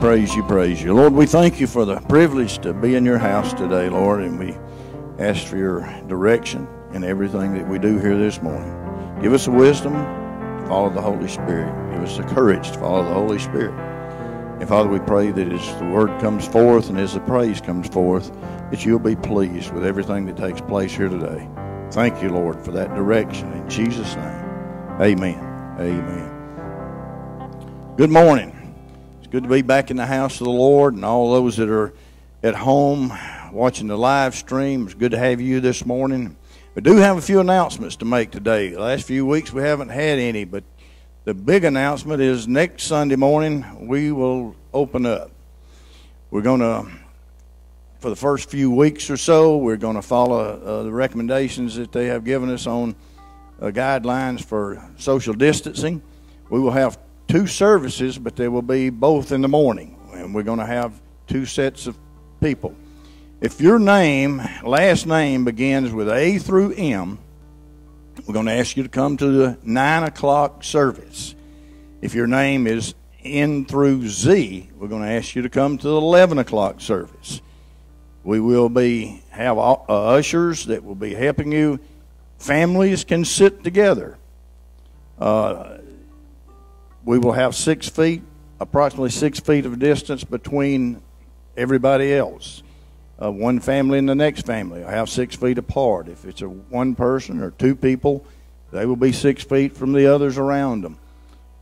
Praise you, praise you. Lord, we thank you for the privilege to be in your house today, Lord, and we ask for your direction in everything that we do here this morning. Give us the wisdom to follow the Holy Spirit. Give us the courage to follow the Holy Spirit. And Father, we pray that as the word comes forth and as the praise comes forth, that you'll be pleased with everything that takes place here today. Thank you, Lord, for that direction. In Jesus' name, amen. Amen. Good morning. It's good to be back in the house of the Lord and all those that are at home watching the live stream. It's good to have you this morning. We do have a few announcements to make today. The last few weeks we haven't had any, but the big announcement is next Sunday morning we will open up. We're going to, for the first few weeks or so, we're going to follow uh, the recommendations that they have given us on uh, guidelines for social distancing. We will have two services, but they will be both in the morning. And we're going to have two sets of people. If your name, last name, begins with A through M, we're going to ask you to come to the 9 o'clock service. If your name is N through Z, we're going to ask you to come to the 11 o'clock service. We will be have uh, ushers that will be helping you. Families can sit together. Uh, we will have six feet, approximately six feet of distance between everybody else. Uh, one family and the next family will have six feet apart. If it's a one person or two people, they will be six feet from the others around them.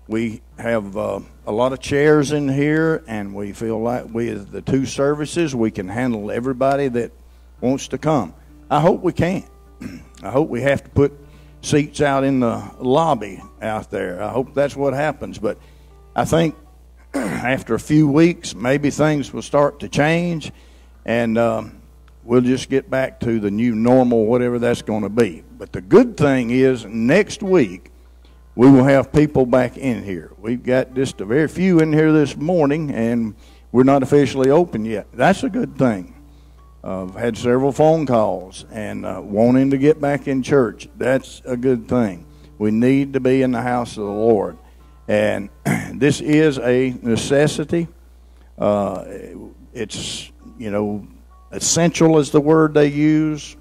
We have uh, a lot of chairs in here, and we feel like with the two services, we can handle everybody that wants to come. I hope we can. I hope we have to put seats out in the lobby out there. I hope that's what happens. But I think after a few weeks, maybe things will start to change, and um, we'll just get back to the new normal, whatever that's going to be. But the good thing is, next week, we will have people back in here. We've got just a very few in here this morning, and we're not officially open yet. That's a good thing. I've had several phone calls and uh, wanting to get back in church. That's a good thing. We need to be in the house of the Lord. And this is a necessity. Uh, it's, you know, essential is the word they use.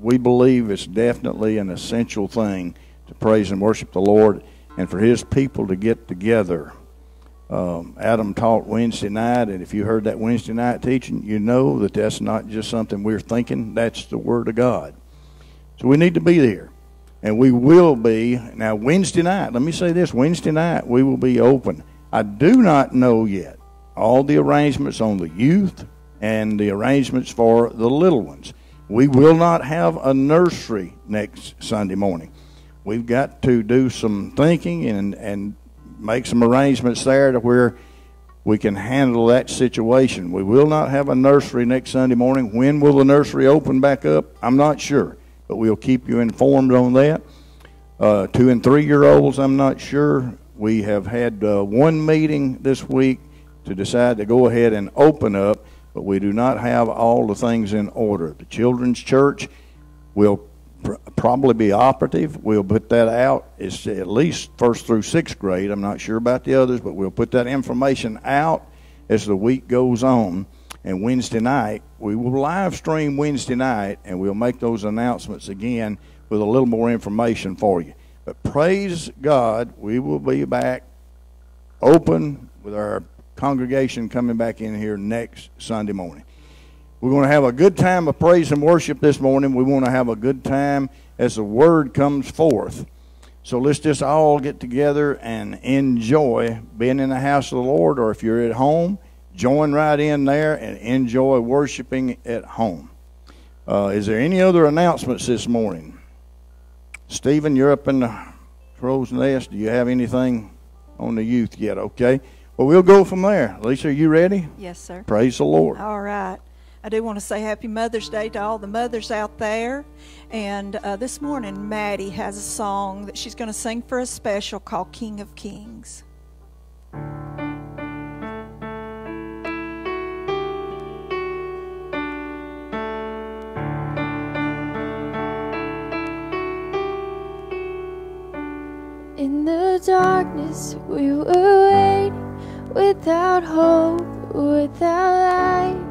We believe it's definitely an essential thing to praise and worship the Lord and for His people to get together um, Adam taught Wednesday night, and if you heard that Wednesday night teaching, you know that that's not just something we're thinking, that's the Word of God. So we need to be there. And we will be. Now, Wednesday night, let me say this Wednesday night, we will be open. I do not know yet all the arrangements on the youth and the arrangements for the little ones. We will not have a nursery next Sunday morning. We've got to do some thinking and, and make some arrangements there to where we can handle that situation. We will not have a nursery next Sunday morning. When will the nursery open back up? I'm not sure, but we'll keep you informed on that. Uh, two and three year olds, I'm not sure. We have had uh, one meeting this week to decide to go ahead and open up, but we do not have all the things in order. The children's church will pr- probably be operative. We'll put that out. It's at least first through sixth grade. I'm not sure about the others, but we'll put that information out as the week goes on. And Wednesday night, we will live stream Wednesday night, and we'll make those announcements again with a little more information for you. But praise God, we will be back open with our congregation coming back in here next Sunday morning. We're going to have a good time of praise and worship this morning. We want to have a good time as the word comes forth. So let's just all get together and enjoy being in the house of the Lord, or if you're at home, join right in there and enjoy worshiping at home. Uh, is there any other announcements this morning? Stephen, you're up in the crow's nest. Do you have anything on the youth yet? Okay. Well, we'll go from there. Lisa, are you ready? Yes, sir. Praise the Lord. All right. I do want to say Happy Mother's Day to all the mothers out there. And uh, this morning, Maddie has a song that she's going to sing for a special called King of Kings. In the darkness, we were waiting without hope, without light.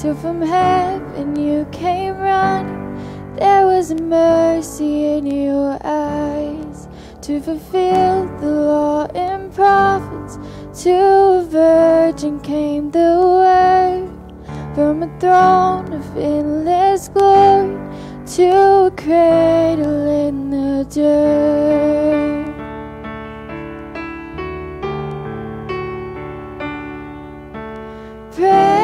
Till from heaven you came running. There was mercy in your eyes to fulfill the law and prophets. To a virgin came the word from a throne of endless glory to a cradle in the dirt. Praise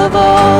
of old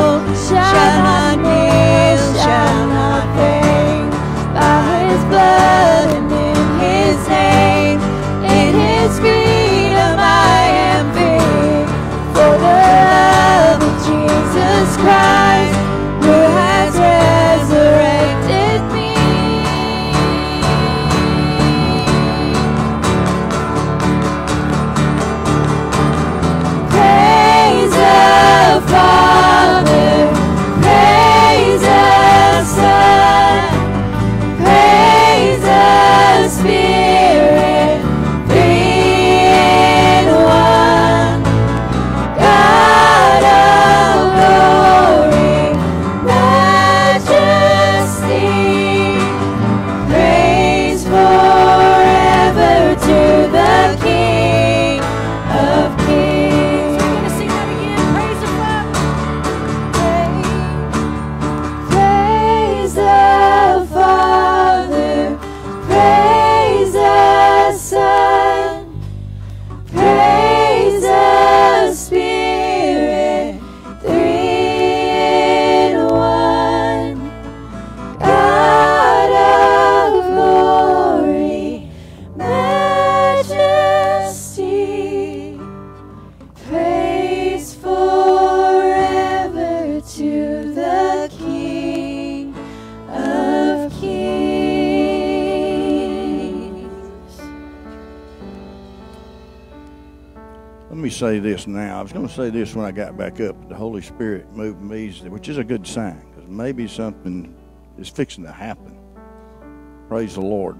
I was going to say this when I got back up. The Holy Spirit moved me, which is a good sign because maybe something is fixing to happen. Praise the Lord.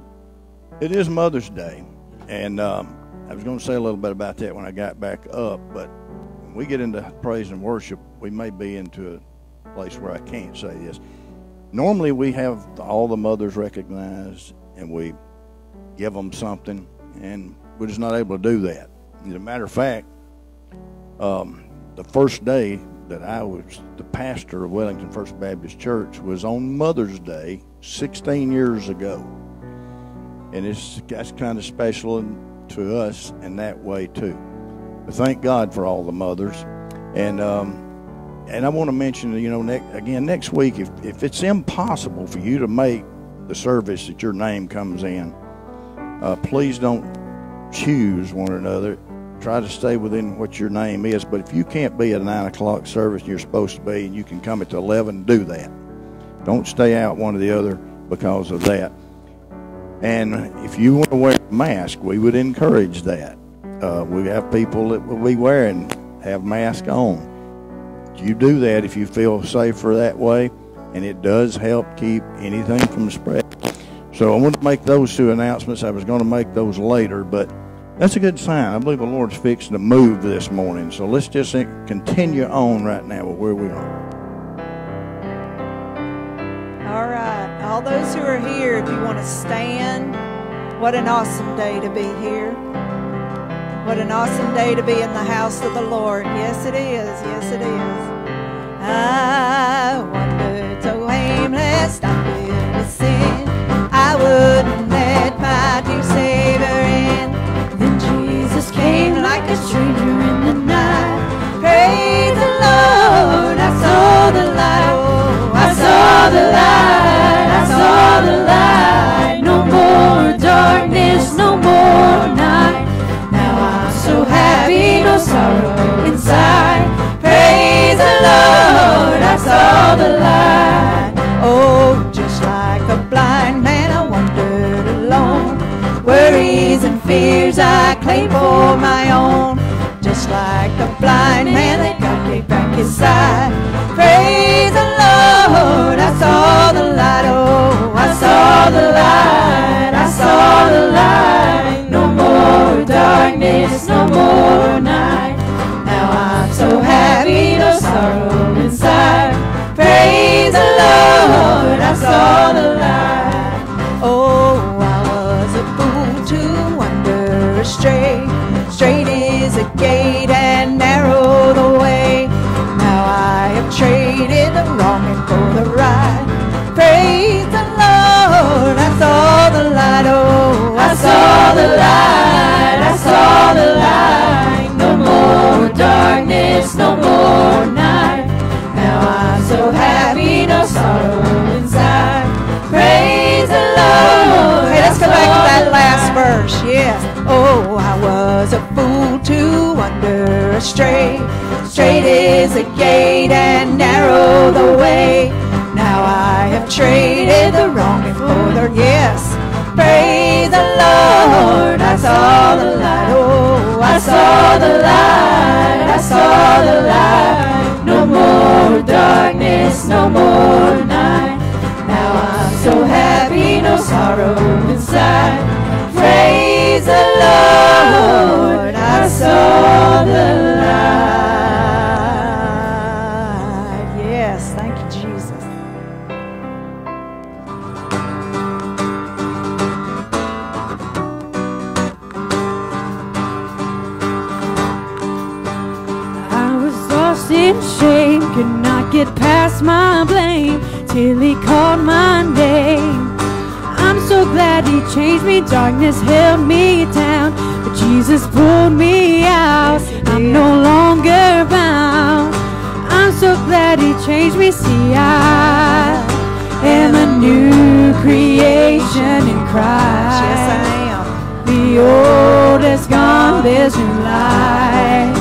It is Mother's Day, and um, I was going to say a little bit about that when I got back up, but when we get into praise and worship, we may be into a place where I can't say this. Normally, we have all the mothers recognized and we give them something, and we're just not able to do that. As a matter of fact, um, the first day that I was the pastor of Wellington First Baptist Church was on Mother's Day 16 years ago. And it's that's kind of special to us in that way too. But thank God for all the mothers. And um, and I want to mention, you know, ne- again next week, if if it's impossible for you to make the service that your name comes in, uh, please don't choose one another. Try to stay within what your name is. But if you can't be at a nine o'clock service and you're supposed to be, and you can come at eleven, do that. Don't stay out one or the other because of that. And if you want to wear a mask, we would encourage that. Uh, we have people that will be wearing have mask on. You do that if you feel safer that way, and it does help keep anything from spreading. So I want to make those two announcements. I was going to make those later, but that's a good sign. I believe the Lord's fixing to move this morning. So let's just continue on right now with where we are. All right. All those who are here, if you want to stand, what an awesome day to be here. What an awesome day to be in the house of the Lord. Yes, it is. Yes, it is. I wandered so aimless, I filled with sin. I wouldn't let my dear Savior in. Came like a stranger in the night. Praise the Lord, I saw the light. I saw the light, I saw the light. No more darkness, no more night. Now I'm so happy, no sorrow inside. Praise the Lord, I saw the light. Fears I claim for my own. Just like the blind man that God gave back his sight. Praise the Lord, I saw the light. Oh, I saw the light, I saw the light. No more darkness, no more night. Now I'm so happy, no sorrow inside. Praise the Lord, I saw the light. Astray. Straight is the gate and narrow the way. Now I have traded the wrong for the yes. Praise the Lord. I saw the light. Oh, I saw the light. I saw the light. No more darkness, no more night. Now I'm so happy, no sorrow inside. Praise the Lord. I saw the light. My blame till he called my name. I'm so glad he changed me, darkness held me down, but Jesus pulled me out. I'm no longer bound. I'm so glad he changed me, see, I am a new creation in Christ. Yes, I am. The old has gone, there's new life.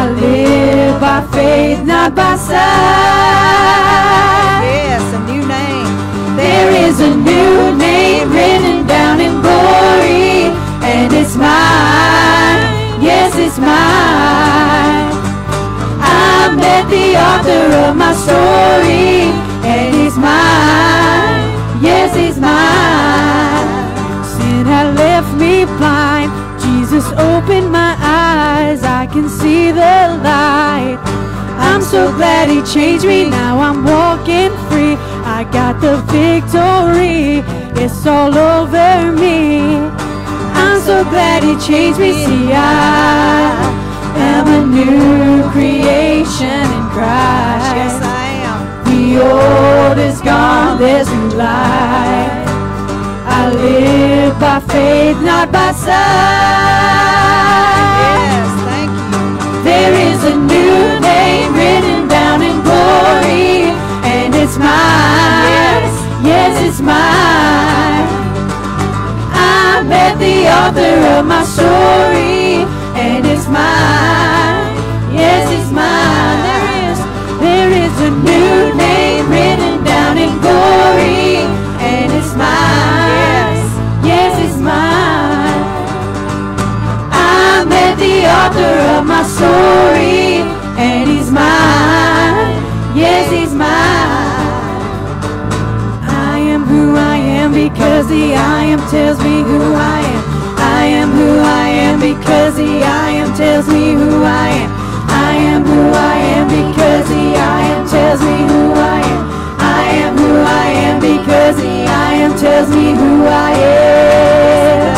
I live by faith, not by sight. Yes, a new name. There is a new name written down in glory, and it's mine. Yes, it's mine. I met the author of my story, and he's mine. Yes, he's mine. Sin had left me blind. Jesus opened my eyes. I can see the light. I'm so glad he changed me. Now I'm walking free. I got the victory. It's all over me. I'm so glad he changed me. See, I am a new creation in Christ. Yes, I am. The old is gone, there's new life. I live by faith, not by sight. Yes, thank you. There is a new name written down in glory, and it's mine. Yes, yes it's mine. I met the author of my story, and it's mine. Author of my story, and he's mine. Yes, he's mine. I am who I am because the I am tells me who I am. I am who I am because the I am tells me who I am. I am who I am because the I am tells me who I am. I am who I am because the I am tells me who I am.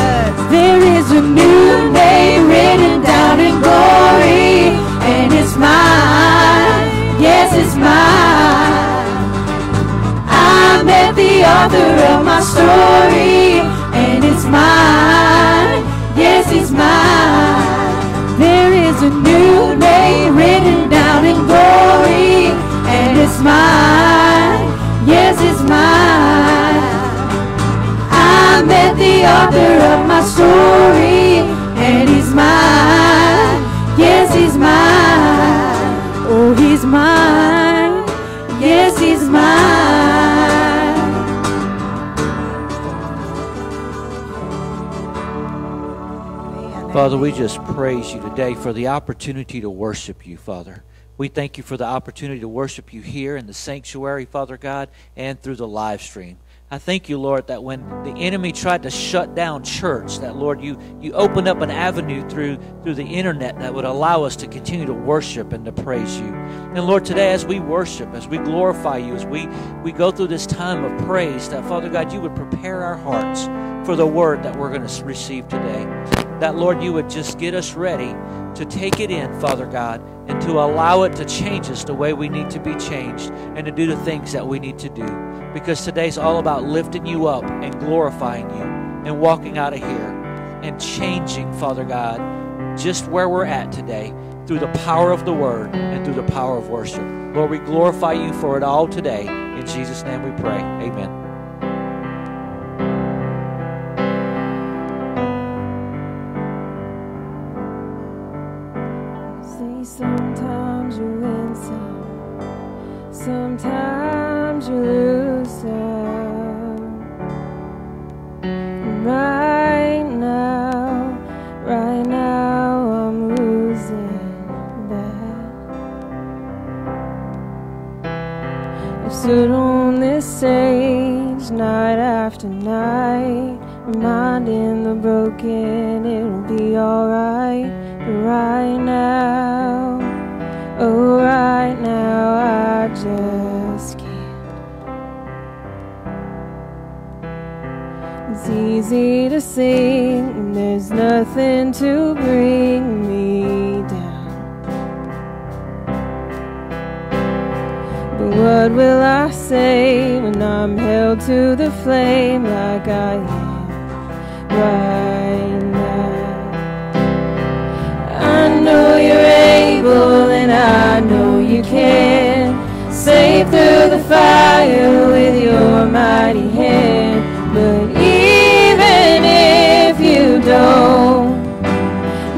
There is a new name written down in glory, and it's mine. Yes, it's mine. I met the author of my story, and it's mine. Yes, it's mine. There is a new name written down in glory, and it's mine. Yes, it's mine. I met the author of my story, and he's mine. Yes, he's mine. Oh, he's mine. Yes, he's mine. Father, we just praise you today for the opportunity to worship you, Father. We thank you for the opportunity to worship you here in the sanctuary, Father God, and through the live stream. I thank you, Lord, that when the enemy tried to shut down church, that Lord, you you opened up an avenue through through the internet that would allow us to continue to worship and to praise you. And Lord, today as we worship, as we glorify you, as we we go through this time of praise, that Father God, you would prepare our hearts for the word that we're going to receive today. That Lord, you would just get us ready to take it in, Father God, and to allow it to change us the way we need to be changed and to do the things that we need to do. Because today's all about lifting you up and glorifying you and walking out of here and changing, Father God, just where we're at today through the power of the Word and through the power of worship. Lord, we glorify you for it all today. In Jesus' name we pray. Amen. To sing there's nothing to bring me down. But what will I say when I'm held to the flame like I am right now? I know you're able and I know you can save through the fire with your mighty hand. But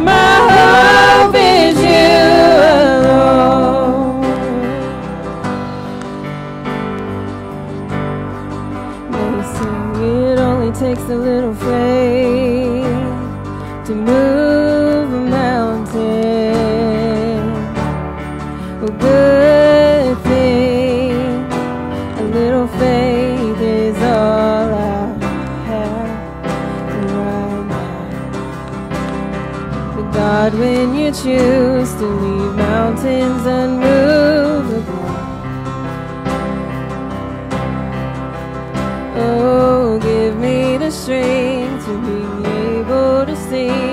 my hope God, when you choose to leave mountains unmovable. Oh, give me the strength to be able to see.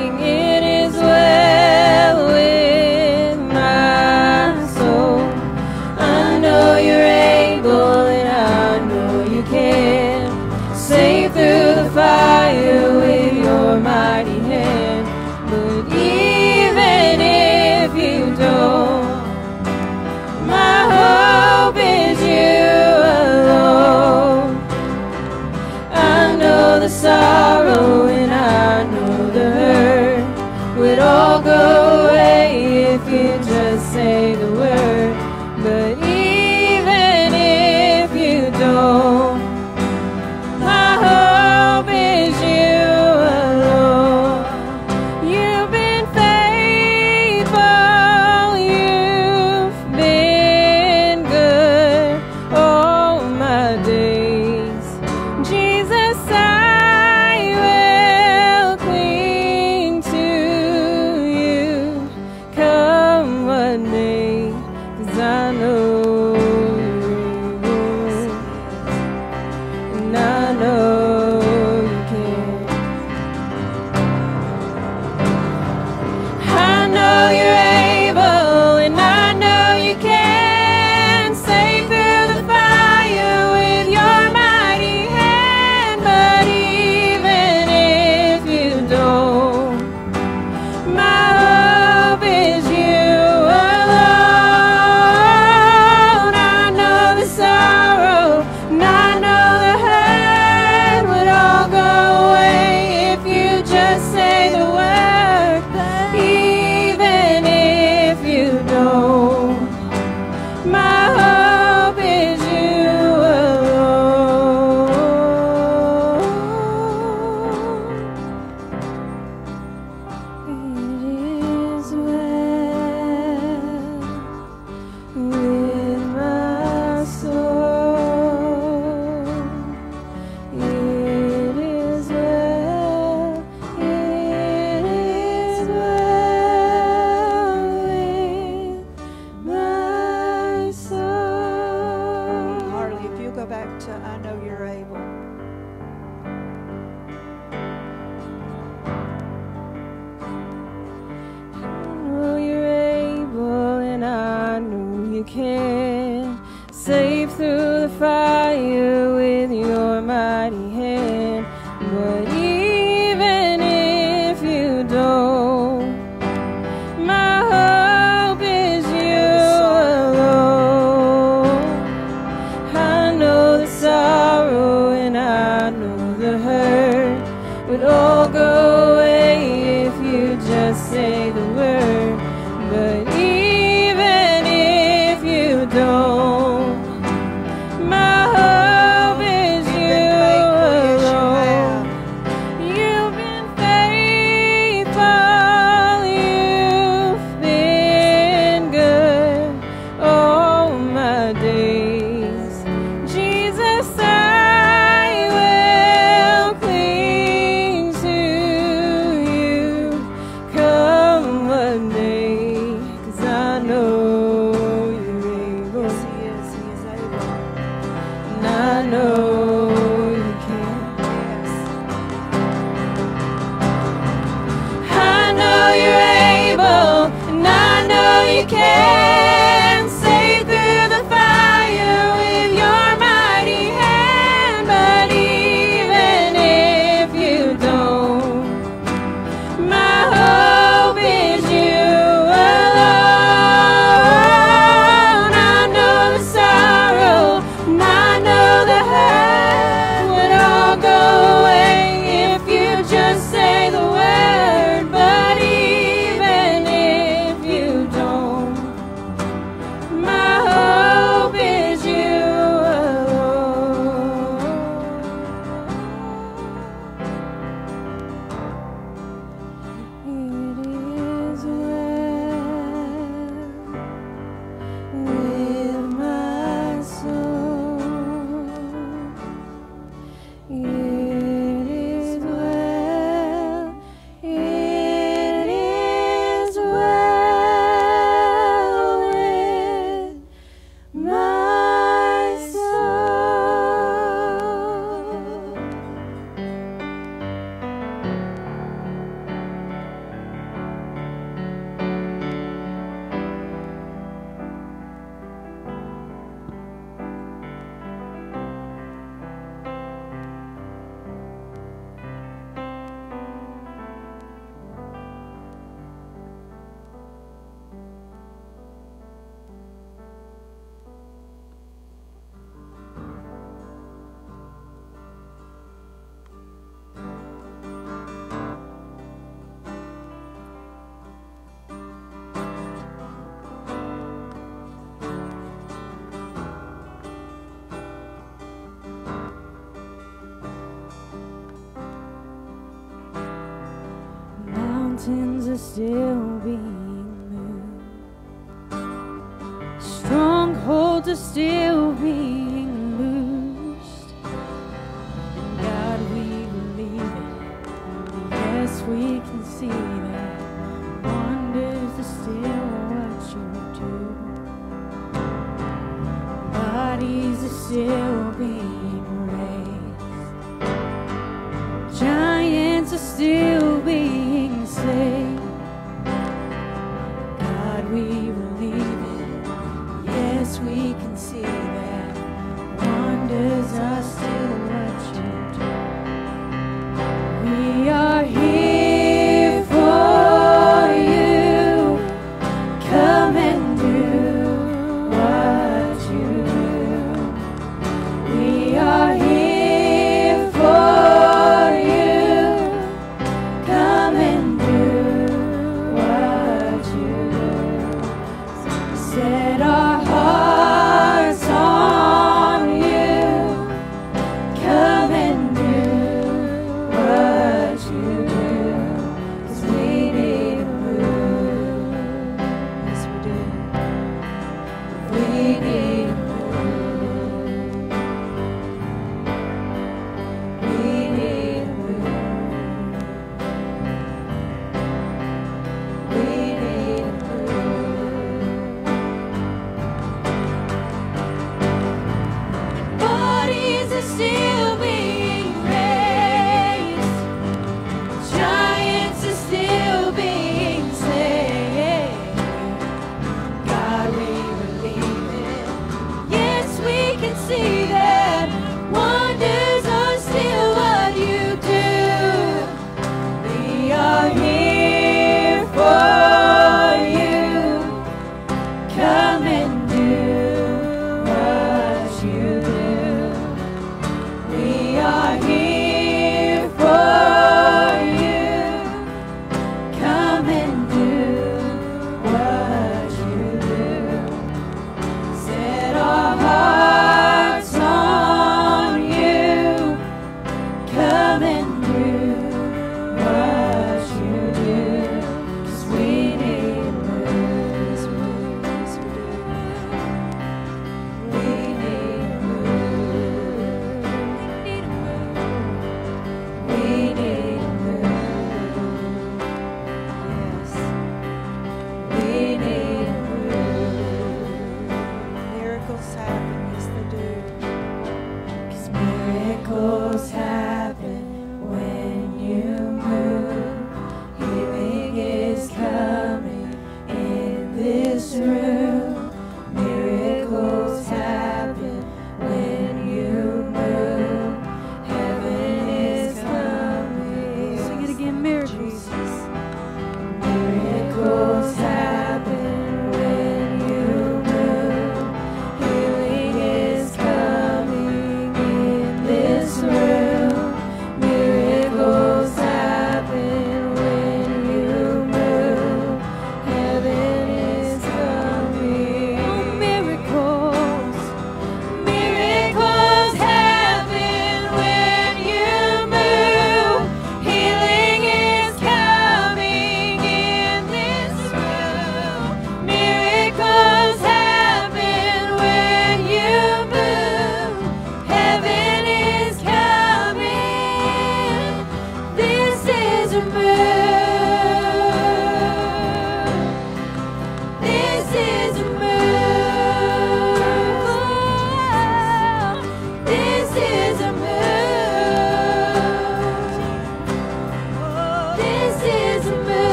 Still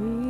me.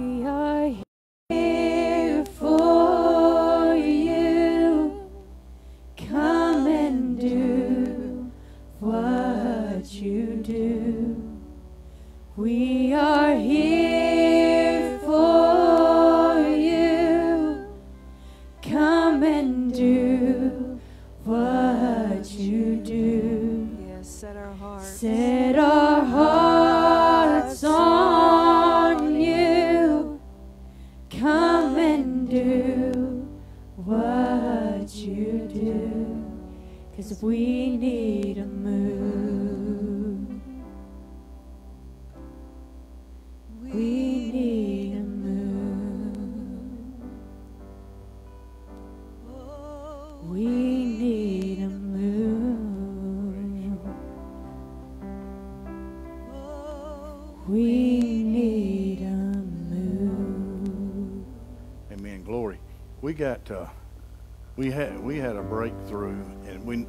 we had a breakthrough, and we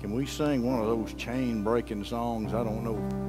can we sing one of those chain breaking songs? I don't know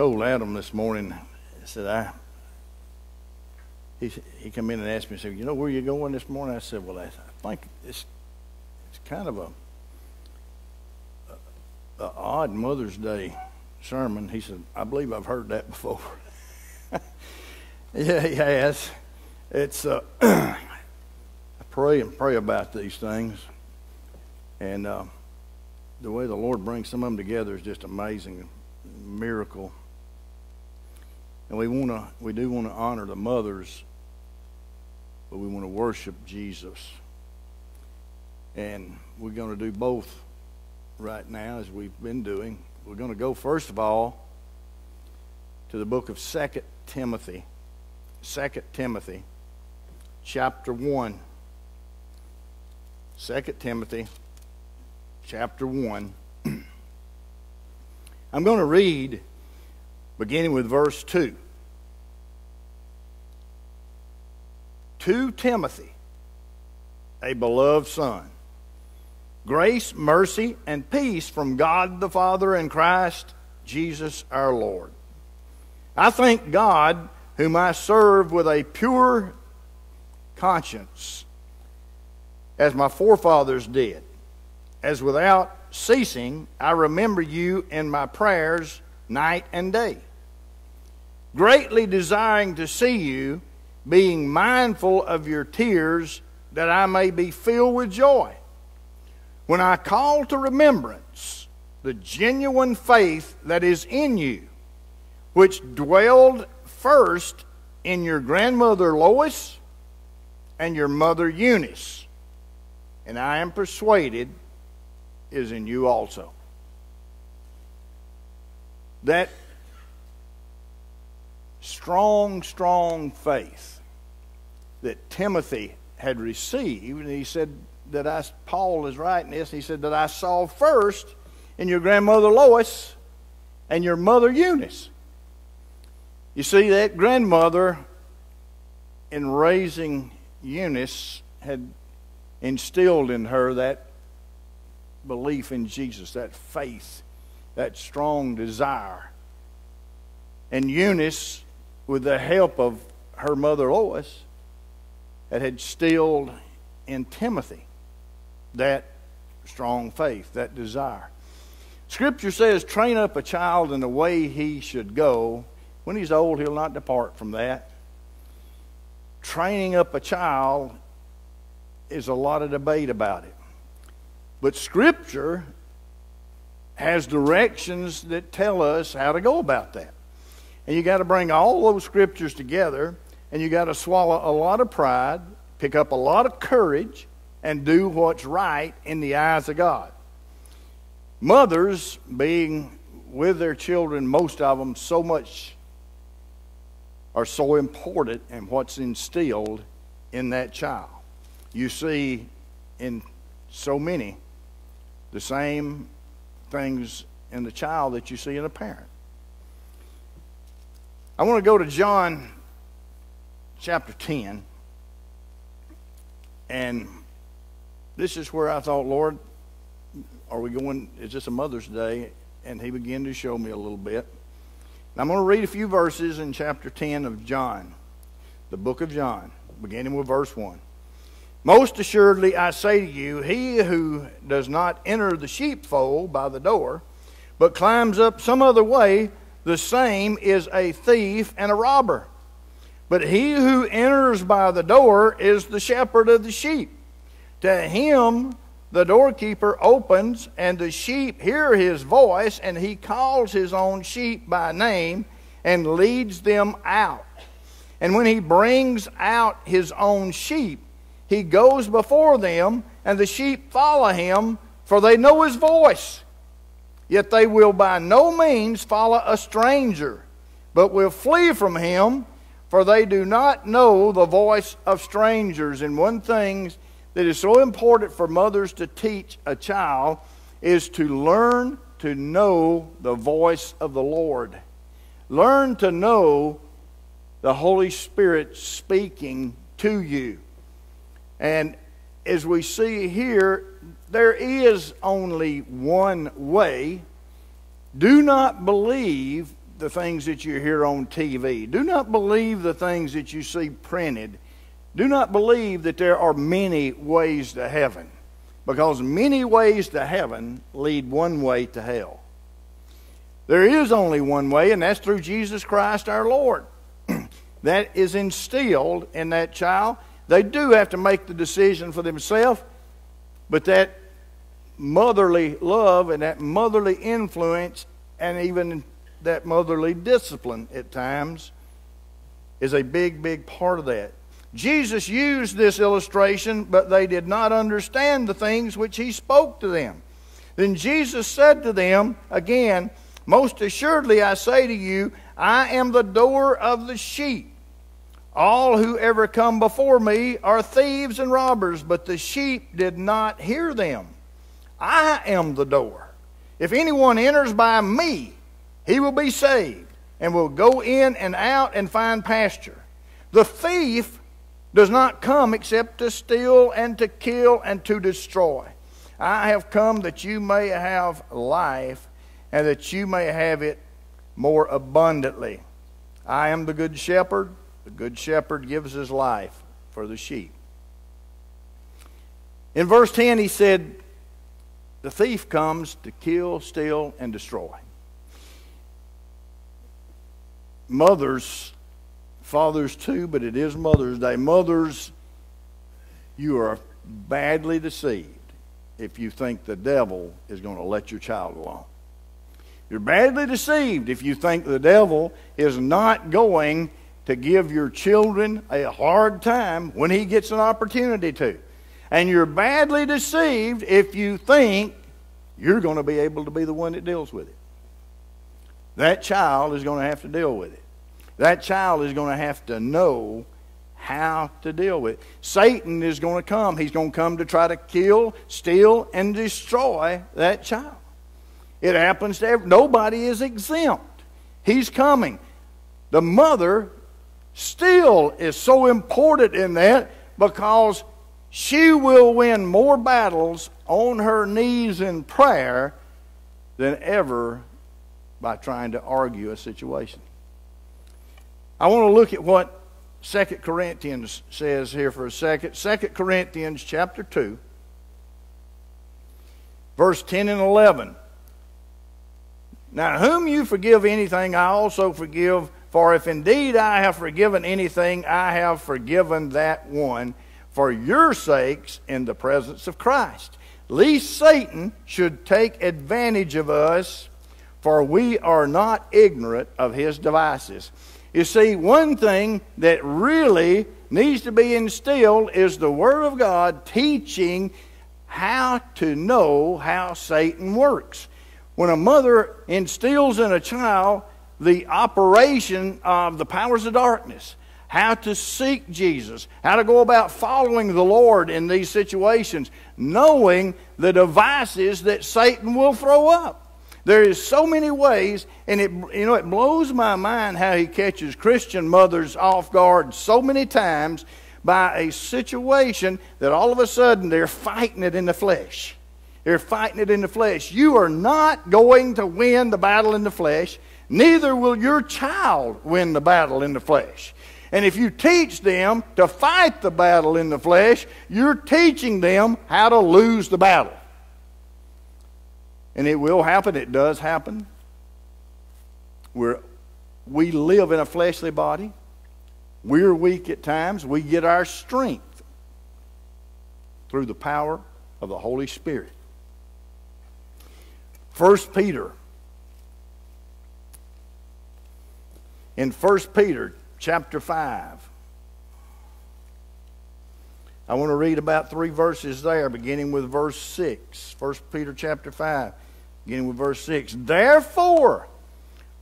told Adam this morning, I said, I, he, he come in and asked me, he said, you know where you're going this morning? I said, well, I, I think it's, it's kind of a, a, a odd Mother's Day sermon. He said, I believe I've heard that before. yeah, he has. It's, uh, I pray and pray about these things. And uh, the way the Lord brings some of them together is just amazing, miracle. We want to, we do want to honor the mothers, but we want to worship Jesus. And we're going to do both right now, as we've been doing. We're going to go first of all to the book of Second Timothy. Second Timothy, chapter one. Second Timothy, chapter one. I'm going to read beginning with verse 2. To Timothy, a beloved son, grace, mercy, and peace from God the Father and Christ Jesus our Lord. I thank God, whom I serve with a pure conscience, as my forefathers did, as without ceasing I remember you in my prayers night and day, greatly desiring to see you, being mindful of your tears, that I may be filled with joy. When I call to remembrance the genuine faith that is in you, which dwelled first in your grandmother Lois and your mother Eunice, and I am persuaded is in you also. That strong, strong faith that Timothy had received, and he said that I, Paul is writing this, he said that I saw first in your grandmother Lois and your mother Eunice. You see, that grandmother, in raising Eunice, had instilled in her that belief in Jesus, that faith, that strong desire. And Eunice, with the help of her mother Lois, that had instilled in Timothy that strong faith, that desire. Scripture says, train up a child in the way he should go. When he's old, he'll not depart from that. Training up a child is a lot of debate about it. But Scripture has directions that tell us how to go about that. And you got to bring all those scriptures together, and you got to swallow a lot of pride, pick up a lot of courage, and do what's right in the eyes of God. Mothers, being with their children, most of them, so much are so important in what's instilled in that child. You see in so many the same things in the child that you see in a parent. I want to go to John chapter 10. And this is where I thought, Lord, are we going? Is this a Mother's Day? And he began to show me a little bit. And I'm going to read a few verses in chapter 10 of John, the book of John, beginning with verse 1. Most assuredly, I say to you, he who does not enter the sheepfold by the door, but climbs up some other way, the same is a thief and a robber. But he who enters by the door is the shepherd of the sheep. To him the doorkeeper opens, and the sheep hear his voice, and he calls his own sheep by name and leads them out. And when he brings out his own sheep, he goes before them, and the sheep follow him, for they know his voice. Yet they will by no means follow a stranger, but will flee from him, for they do not know the voice of strangers. And one thing that is so important for mothers to teach a child is to learn to know the voice of the Lord. Learn to know the Holy Spirit speaking to you. And as we see here, there is only one way. Do not believe the things that you hear on TV. Do not believe the things that you see printed. Do not believe that there are many ways to heaven, because many ways to heaven lead one way to hell. There is only one way, and that's through Jesus Christ our Lord. that is instilled in that child. They do have to make the decision for themselves, but that motherly love and that motherly influence and even that motherly discipline at times is a big, big part of that. Jesus used this illustration, but they did not understand the things which he spoke to them. Then Jesus said to them again, Most assuredly I say to you, I am the door of the sheep. All who ever come before me are thieves and robbers, but the sheep did not hear them. I am the door. If anyone enters by me, he will be saved and will go in and out and find pasture. The thief does not come except to steal and to kill and to destroy. I have come that you may have life and that you may have it more abundantly. I am the good shepherd. The good shepherd gives his life for the sheep. In verse 10, he said, The thief comes to kill, steal, and destroy. Mothers fathers too, but it is Mother's Day. Mothers, you are badly deceived if you think the devil is going to let your child alone. You're badly deceived if you think the devil is not going to give your children a hard time when he gets an opportunity to. And you're badly deceived if you think you're going to be able to be the one that deals with it. That child is going to have to deal with it that child is going to have to know how to deal with it. Satan is going to come. He's going to come to try to kill, steal, and destroy that child. It happens to every, nobody is exempt. He's coming. The mother still is so important in that because she will win more battles on her knees in prayer than ever by trying to argue a situation. I want to look at what Second Corinthians says here for a second. Second Corinthians chapter 2, verse 10 and 11. Now, whom you forgive anything, I also forgive. For if indeed I have forgiven anything, I have forgiven that one for your sakes in the presence of Christ. Lest Satan should take advantage of us, for we are not ignorant of his devices. You see, one thing that really needs to be instilled is the Word of God teaching how to know how Satan works. When a mother instills in a child the operation of the powers of darkness, how to seek Jesus, how to go about following the Lord in these situations, knowing the devices that Satan will throw up. There is so many ways, and it you know it blows my mind how he catches Christian mothers off guard so many times by a situation that all of a sudden they're fighting it in the flesh. They're fighting it in the flesh. You are not going to win the battle in the flesh, neither will your child win the battle in the flesh. And if you teach them to fight the battle in the flesh, you're teaching them how to lose the battle. And it will happen, it does happen. We're, we live in a fleshly body. We're weak at times. We get our strength through the power of the Holy Spirit. 1 Peter. In 1 Peter chapter 5. I want to read about three verses there, beginning with verse 6. 1 Peter chapter 5, beginning with verse 6. Therefore,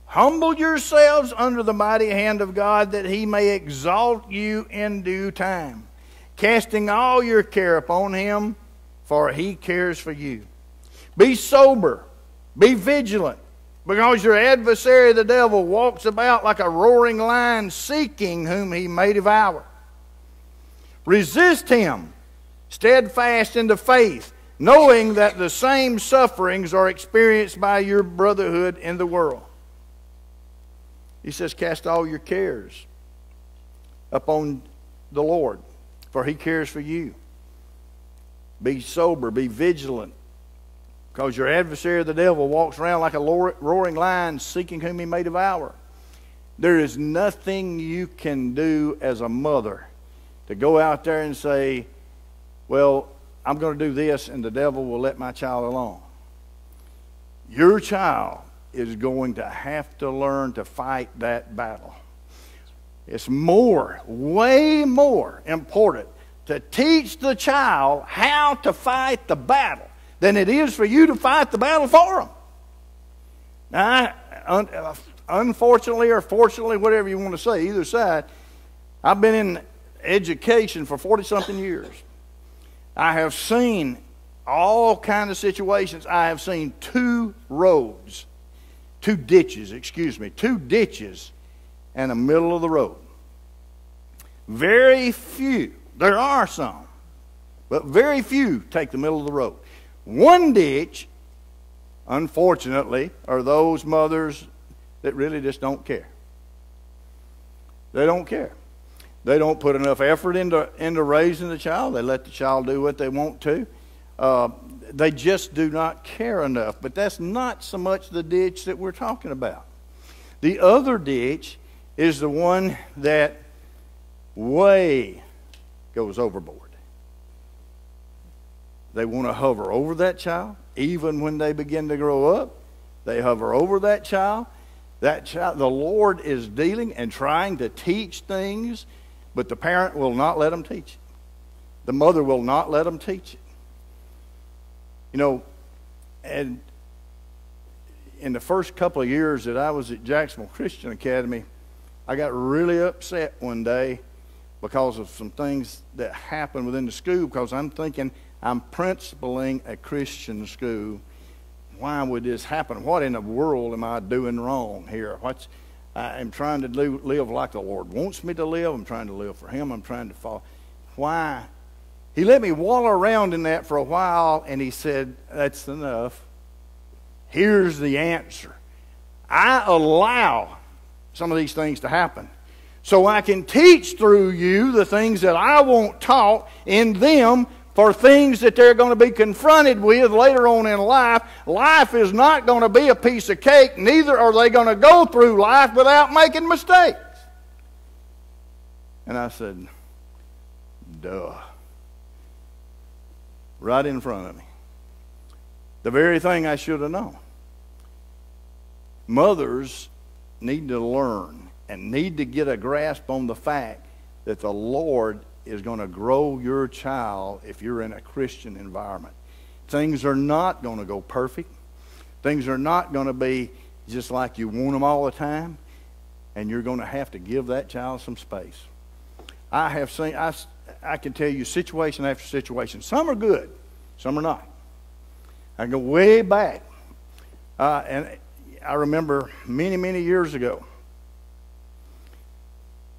humble yourselves under the mighty hand of God, that he may exalt you in due time, casting all your care upon him, for he cares for you. Be sober, be vigilant, because your adversary, the devil, walks about like a roaring lion, seeking whom he may devour. Resist him, steadfast in the faith, knowing that the same sufferings are experienced by your brotherhood in the world. He says, Cast all your cares upon the Lord, for he cares for you. Be sober, be vigilant, because your adversary, the devil, walks around like a roaring lion, seeking whom he may devour. There is nothing you can do as a mother to go out there and say, Well, I'm going to do this, and the devil will let my child alone. Your child is going to have to learn to fight that battle. It's more, way more important to teach the child how to fight the battle than it is for you to fight the battle for them. Now, I, uh, unfortunately or fortunately, whatever you want to say, either side, I've been in education for 40 something years. I have seen all kind of situations. I have seen two roads, two ditches, excuse me, two ditches and the middle of the road. Very few, there are some, but very few take the middle of the road. One ditch, unfortunately, are those mothers that really just don't care. They don't care. They don't put enough effort into, into raising the child. They let the child do what they want to. Uh, they just do not care enough. But that's not so much the ditch that we're talking about. The other ditch is the one that way goes overboard. They want to hover over that child, even when they begin to grow up. They hover over that child. That child, the Lord is dealing and trying to teach things but the parent will not let them teach it. The mother will not let them teach it. You know, and in the first couple of years that I was at Jacksonville Christian Academy, I got really upset one day because of some things that happened within the school because I'm thinking I'm principaling a Christian school. Why would this happen? What in the world am I doing wrong here? What's I am trying to live like the Lord wants me to live. I'm trying to live for Him. I'm trying to follow. Why? He let me wallow around in that for a while, and He said, That's enough. Here's the answer I allow some of these things to happen so I can teach through you the things that I want taught in them for things that they're going to be confronted with later on in life. Life is not going to be a piece of cake, neither are they going to go through life without making mistakes. And I said, duh. Right in front of me. The very thing I should have known. Mothers need to learn and need to get a grasp on the fact that the Lord is going to grow your child if you're in a Christian environment. Things are not going to go perfect. Things are not going to be just like you want them all the time. And you're going to have to give that child some space. I have seen, I, I can tell you situation after situation. Some are good, some are not. I go way back. Uh, and I remember many, many years ago,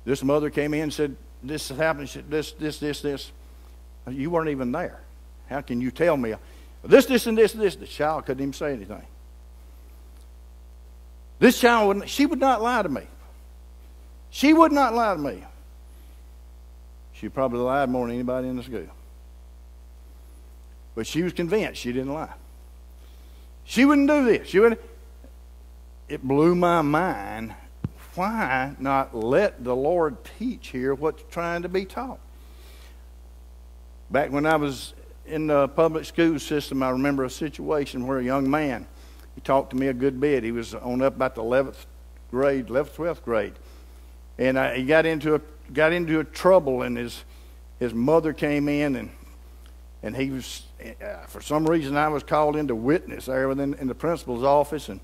this mother came in and said, This happened, this, this, this, this. You weren't even there. How can you tell me? This, this, and this, this. The child couldn't even say anything. This child, wouldn't. she would not lie to me. She would not lie to me. She probably lied more than anybody in the school. But she was convinced she didn't lie. She wouldn't do this. She wouldn't. It blew my mind. Why not let the Lord teach here what's trying to be taught? Back when I was in the public school system, I remember a situation where a young man, he talked to me a good bit. He was on up about the 11th grade, 11th, 12th grade. And I, he got into a, got into a trouble, and his, his mother came in, and, and he was, uh, for some reason, I was called in to witness there within, in the principal's office, and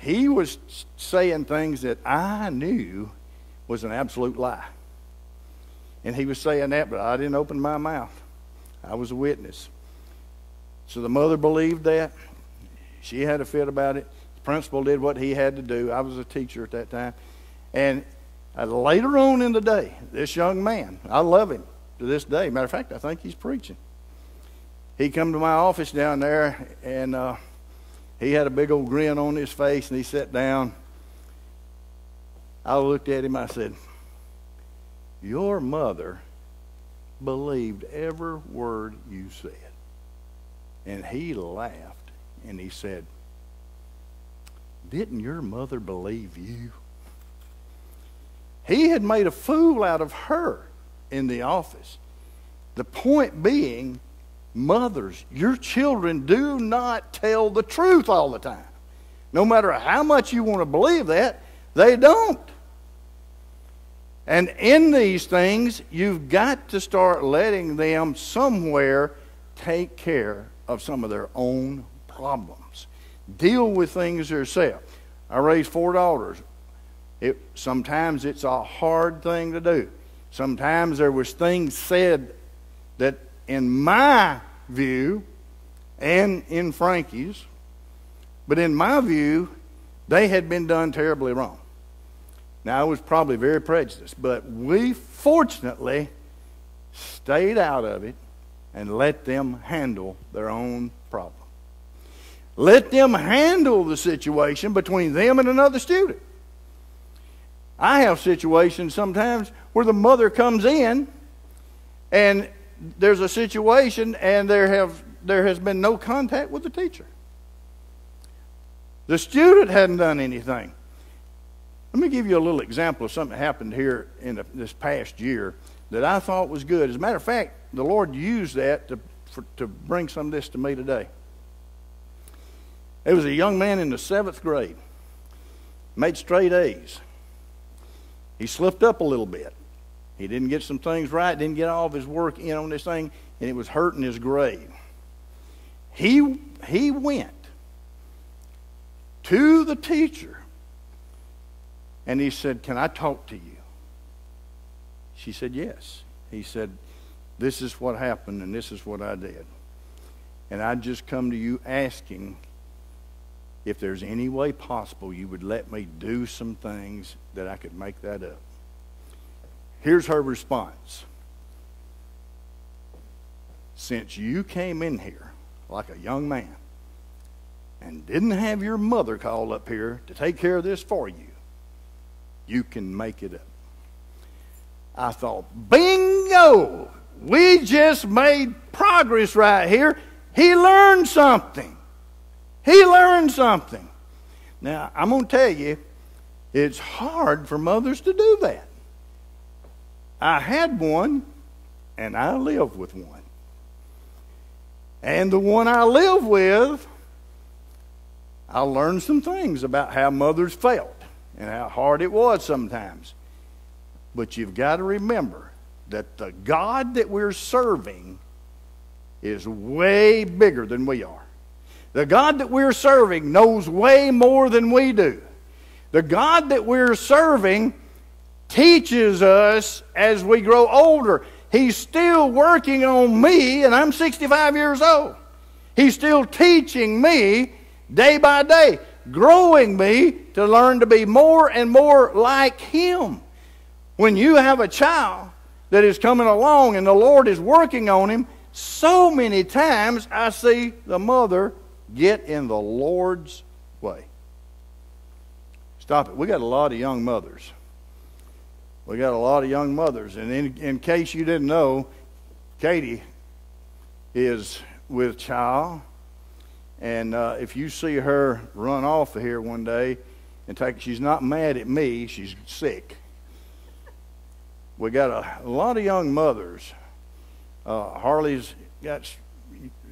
he was saying things that I knew was an absolute lie. And he was saying that, but I didn't open my mouth. I was a witness. So the mother believed that. She had a fit about it. The principal did what he had to do. I was a teacher at that time. And uh, later on in the day, this young man, I love him to this day. Matter of fact, I think he's preaching. He come to my office down there, and uh, he had a big old grin on his face, and he sat down. I looked at him. I said, "Your mother believed every word you said. And he laughed and he said, Didn't your mother believe you? He had made a fool out of her in the office. The point being, mothers, your children do not tell the truth all the time. No matter how much you want to believe that, they don't. And in these things, you've got to start letting them somewhere take care of some of their own problems. Deal with things yourself. I raised four daughters. It, sometimes it's a hard thing to do. Sometimes there was things said that, in my view, and in Frankie's, but in my view, they had been done terribly wrong. Now, I was probably very prejudiced, but we fortunately stayed out of it and let them handle their own problem. Let them handle the situation between them and another student. I have situations sometimes where the mother comes in and there's a situation and there have there has been no contact with the teacher. The student hadn't done anything. Let me give you a little example of something that happened here in the, this past year that I thought was good. As a matter of fact, the Lord used that to, for, to bring some of this to me today. There was a young man in the seventh grade, made straight A's. He slipped up a little bit. He didn't get some things right, didn't get all of his work in on this thing, and it was hurting his grade. He, he went to the teacher and he said, Can I talk to you? She said, Yes. He said, This is what happened and this is what I did. And I just come to you asking if there's any way possible you would let me do some things that I could make that up. Here's her response. Since you came in here like a young man and didn't have your mother call up here to take care of this for you, you can make it up. I thought, bingo! We just made progress right here. He learned something. He learned something. Now, I'm going to tell you, it's hard for mothers to do that. I had one, and I live with one. And the one I live with, I learned some things about how mothers felt and how hard it was sometimes. But you've got to remember that the God that we're serving is way bigger than we are. The God that we're serving knows way more than we do. The God that we're serving teaches us as we grow older. He's still working on me, and I'm 65 years old. He's still teaching me day by day, growing me to learn to be more and more like Him. When you have a child that is coming along and the Lord is working on him, so many times I see the mother get in the Lord's way. Stop it. We got a lot of young mothers. We got a lot of young mothers. And in, in case you didn't know, Katie is with child. And uh, if you see her run off of here one day and take, she's not mad at me, she's sick. We got a, a lot of young mothers. Uh, Harley's got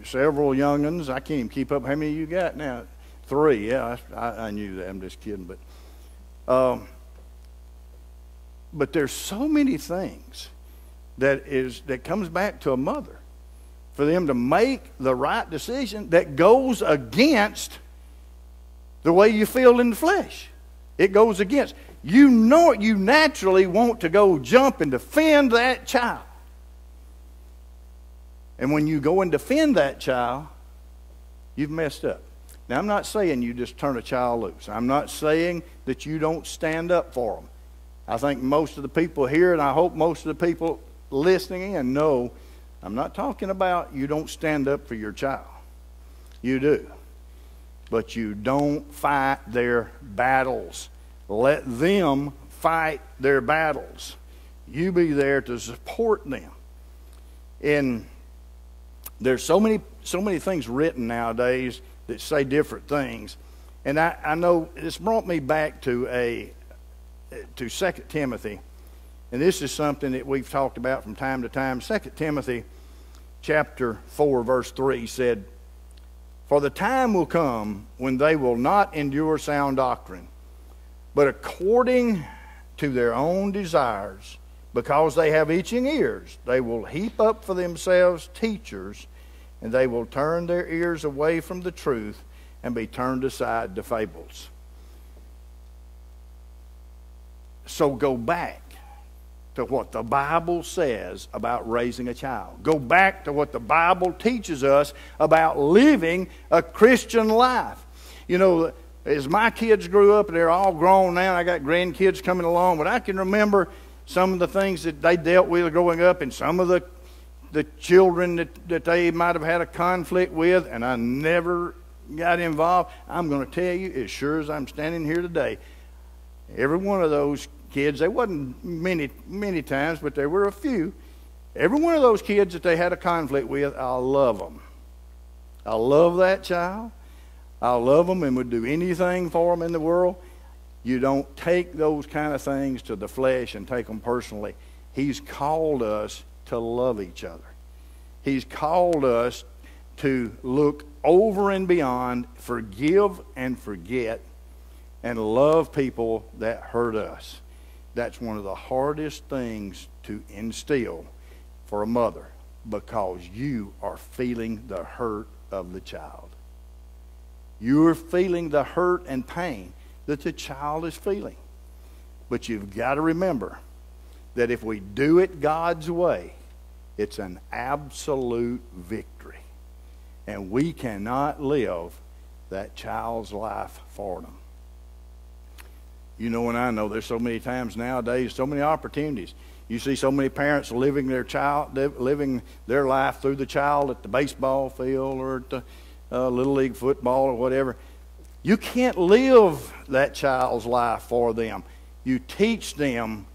several young ones. I can't even keep up. How many you got now? Three. Yeah, I, I, I knew that. I'm just kidding. But, um, but there's so many things that is that comes back to a mother for them to make the right decision that goes against the way you feel in the flesh. It goes against. You know it, you naturally want to go jump and defend that child. And when you go and defend that child, you've messed up. Now, I'm not saying you just turn a child loose. I'm not saying that you don't stand up for them. I think most of the people here, and I hope most of the people listening in, know I'm not talking about you don't stand up for your child. You do. But you don't fight their battles. Let them fight their battles. You be there to support them. And there's so many so many things written nowadays that say different things. And I, I know this brought me back to a to 2 Timothy. And this is something that we've talked about from time to time. 2 Timothy chapter 4 verse 3 said, "For the time will come when they will not endure sound doctrine, but according to their own desires, because they have itching ears, they will heap up for themselves teachers, and they will turn their ears away from the truth and be turned aside to fables." So go back to what the Bible says about raising a child. Go back to what the Bible teaches us about living a Christian life. You know, as my kids grew up, they're all grown now, I got grandkids coming along, but I can remember some of the things that they dealt with growing up and some of the the children that, that they might have had a conflict with, and I never got involved. I'm going to tell you, as sure as I'm standing here today, every one of those kids, there wasn't many, many times, but there were a few. Every one of those kids that they had a conflict with, I love them. I love that child. I love them and would do anything for them in the world. You don't take those kind of things to the flesh and take them personally. He's called us to love each other. He's called us to look over and beyond, forgive and forget, and love people that hurt us. That's one of the hardest things to instill for a mother because you are feeling the hurt of the child. You're feeling the hurt and pain that the child is feeling. But you've got to remember that if we do it God's way, it's an absolute victory. And we cannot live that child's life for them. You know, and I know there's so many times nowadays, so many opportunities. You see so many parents living their child, living their life through the child at the baseball field or at the uh, little league football or whatever. You can't live that child's life for them. You teach them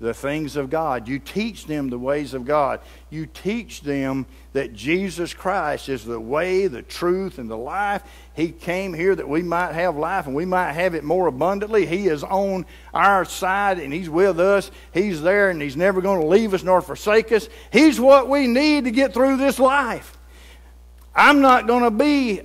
the things of God. You teach them the ways of God. You teach them that Jesus Christ is the way, the truth, and the life. He came here that we might have life and we might have it more abundantly. He is on our side and He's with us. He's there and He's never going to leave us nor forsake us. He's what we need to get through this life. I'm not going to be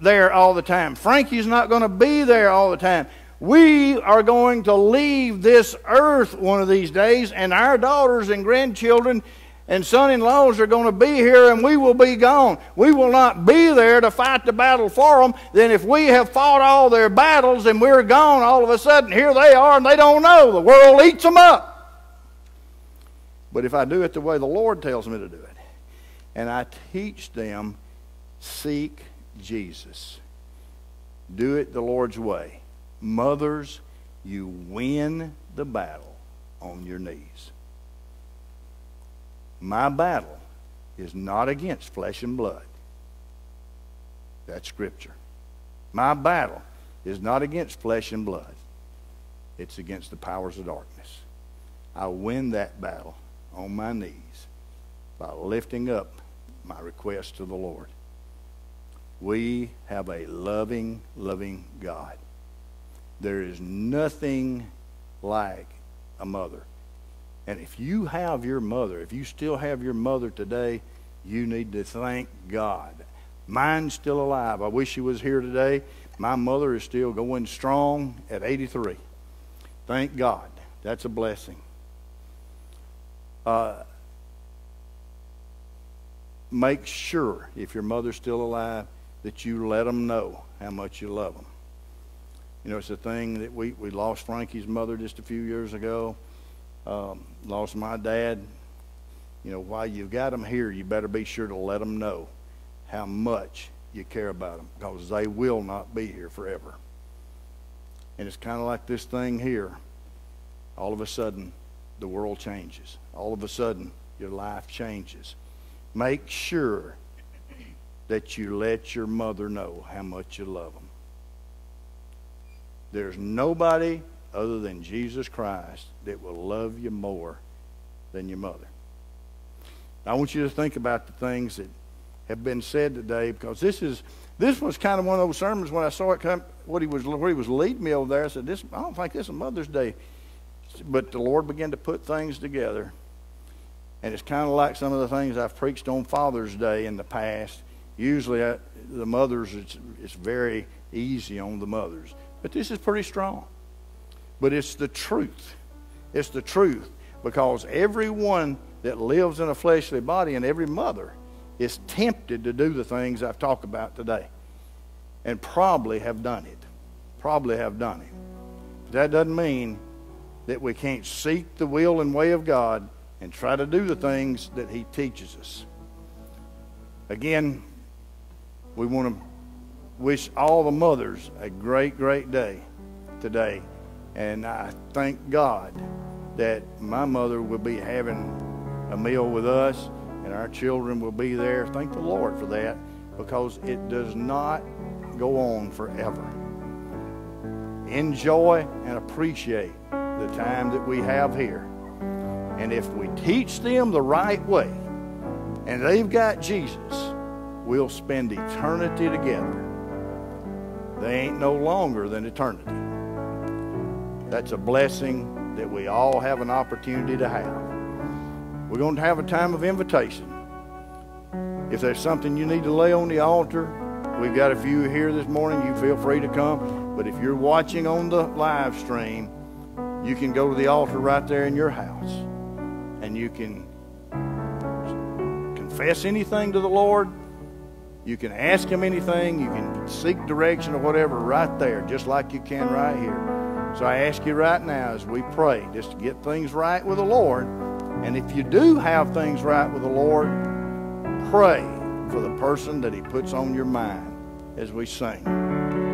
there all the time. Frankie's not going to be there all the time. We are going to leave this earth one of these days, and our daughters and grandchildren and son in laws are going to be here and we will be gone. We will not be there to fight the battle for them. Then, if we have fought all their battles and we're gone, all of a sudden here they are and they don't know. The world eats them up. But if I do it the way the Lord tells me to do it, and I teach them, seek Jesus, do it the Lord's way. Mothers, you win the battle on your knees. My battle is not against flesh and blood. That's Scripture. My battle is not against flesh and blood, it's against the powers of darkness. I win that battle on my knees by lifting up my request to the Lord. We have a loving, loving God. There is nothing like a mother. And if you have your mother, if you still have your mother today, you need to thank God. Mine's still alive. I wish she was here today. My mother is still going strong at 83. Thank God. That's a blessing. Uh, make sure, if your mother's still alive, that you let them know how much you love them. You know, it's a thing that we, we lost Frankie's mother just a few years ago, um, lost my dad. You know, while you've got them here, you better be sure to let them know how much you care about them because they will not be here forever. And it's kind of like this thing here. All of a sudden, the world changes. All of a sudden, your life changes. Make sure that you let your mother know how much you love them. There's nobody other than Jesus Christ that will love you more than your mother. I want you to think about the things that have been said today because this is this was kind of one of those sermons when I saw it come what he was where he was leading me over there. I said, "This I don't think this is Mother's Day," but the Lord began to put things together, and it's kind of like some of the things I've preached on Father's Day in the past. Usually, I, the mothers it's it's very easy on the mothers, but this is pretty strong. But it's the truth. It's the truth because everyone that lives in a fleshly body and every mother is tempted to do the things I've talked about today and probably have done it. Probably have done it. That doesn't mean that we can't seek the will and way of God and try to do the things that He teaches us. Again, we want to wish all the mothers a great, great day today. And I thank God that my mother will be having a meal with us and our children will be there. Thank the Lord for that because it does not go on forever. Enjoy and appreciate the time that we have here. And if we teach them the right way and they've got Jesus, we'll spend eternity together. They ain't no longer than eternity. That's a blessing that we all have an opportunity to have. We're going to have a time of invitation. If there's something you need to lay on the altar, we've got a few here this morning. You feel free to come. But if you're watching on the live stream, you can go to the altar right there in your house and you can confess anything to the Lord. You can ask Him anything. You can seek direction or whatever right there, just like you can right here. So I ask you right now as we pray, just to get things right with the Lord. And if you do have things right with the Lord, pray for the person that He puts on your mind as we sing.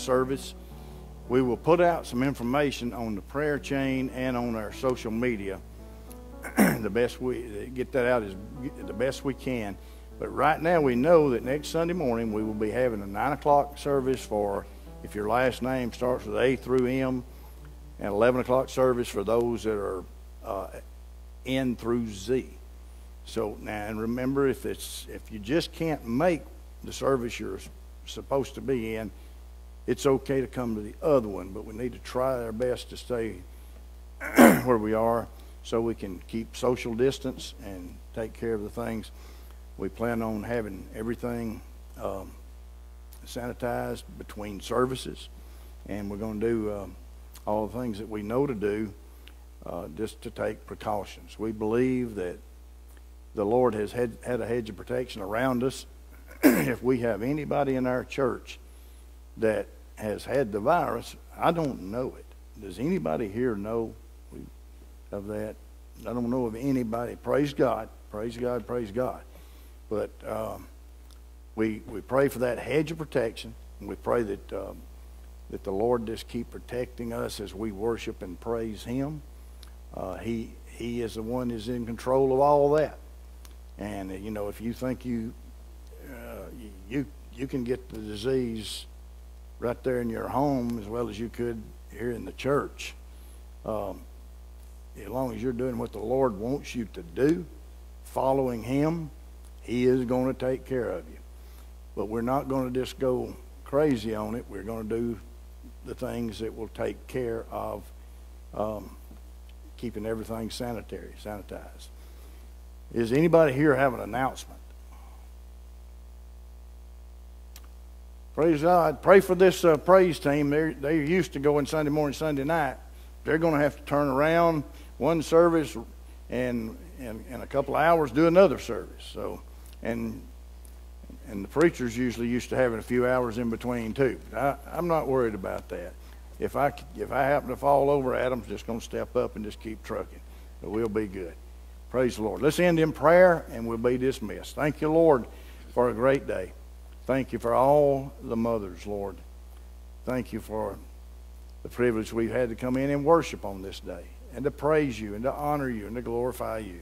Service. We will put out some information on the prayer chain and on our social media. the best we get that out is the best we can. But right now, we know that next Sunday morning we will be having a nine o'clock service for if your last name starts with A through M, and eleven o'clock service for those that are uh, N through Z. So now, and remember, if it's if you just can't make the service you're supposed to be in, it's okay to come to the other one. But we need to try our best to stay where we are so we can keep social distance and take care of the things. We plan on having everything um, sanitized between services, and we're going to do um, all the things that we know to do uh, just to take precautions. We believe that the Lord has had, had a hedge of protection around us. if we have anybody in our church that has had the virus, I don't know it. Does anybody here know of that? I don't know of anybody. Praise God. Praise God. Praise God. But um, we we pray for that hedge of protection, and we pray that um, that the Lord just keep protecting us as we worship and praise Him. Uh, he He is the one that's in control of all that. And you know, if you think you uh, you you can get the disease right there in your home as well as you could here in the church. Um, as long as you're doing what the Lord wants you to do, following Him, He is going to take care of you. but we're not going to just go crazy on it. We're going to do the things that will take care of um, keeping everything sanitary, sanitized. Is anybody here have an announcement? Praise God. Pray for this uh, praise team. They're, they're used to going Sunday morning, Sunday night. They're going to have to turn around one service and, and in a couple of hours do another service. So, and and the preachers usually used to having a few hours in between too. I, I'm not worried about that. If I if I happen to fall over, Adam's just going to step up and just keep trucking. But we'll be good. Praise the Lord. Let's end in prayer and we'll be dismissed. Thank you, Lord, for a great day. Thank you for all the mothers, Lord. Thank you for the privilege we've had to come in and worship on this day and to praise you and to honor you and to glorify you.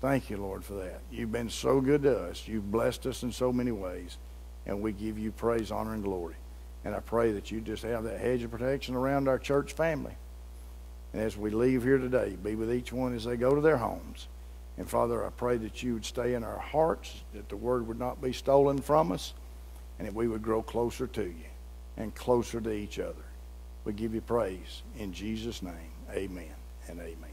Thank you, Lord, for that. You've been so good to us. You've blessed us in so many ways. And we give you praise, honor, and glory. And I pray that you just have that hedge of protection around our church family. And as we leave here today, be with each one as they go to their homes. And Father, I pray that you would stay in our hearts, that the word would not be stolen from us, and that we would grow closer to you and closer to each other. We give you praise in Jesus' name. Amen and amen.